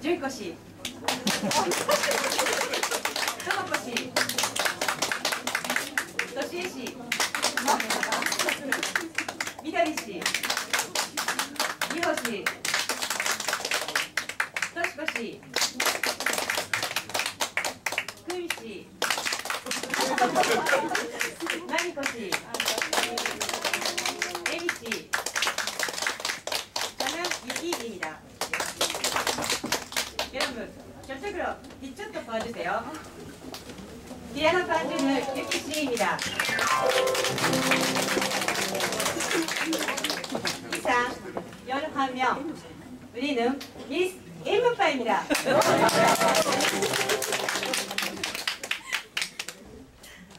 準コシ、トモコシ、二星しばし君し何こしえみしかなゆきぎりだ。ゲラムちょっとくろひっちょっとパージュよティアノパンジュムゆきしいみだ 명, 우리는 미스 일문파입니다.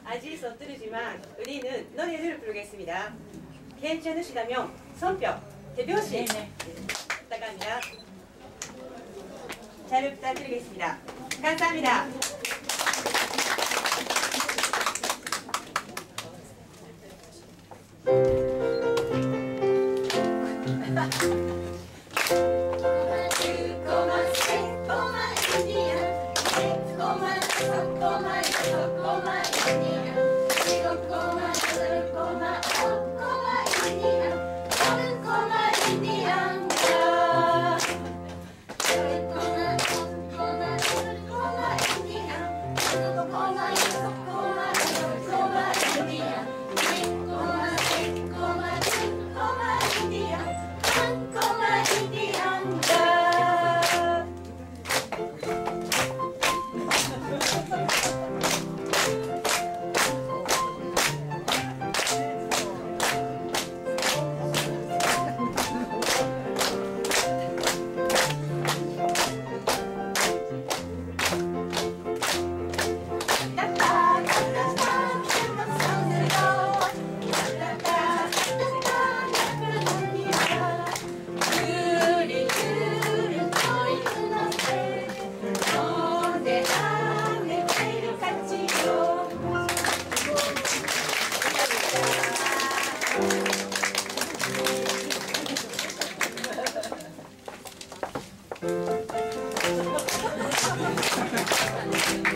아직 서투르지만 우리는 노래를 부르겠습니다. 괜찮으시다면 손뼉 대표시 부탁합니다. 잘 부탁드리겠습니다. 감사합니다. come. Thank you.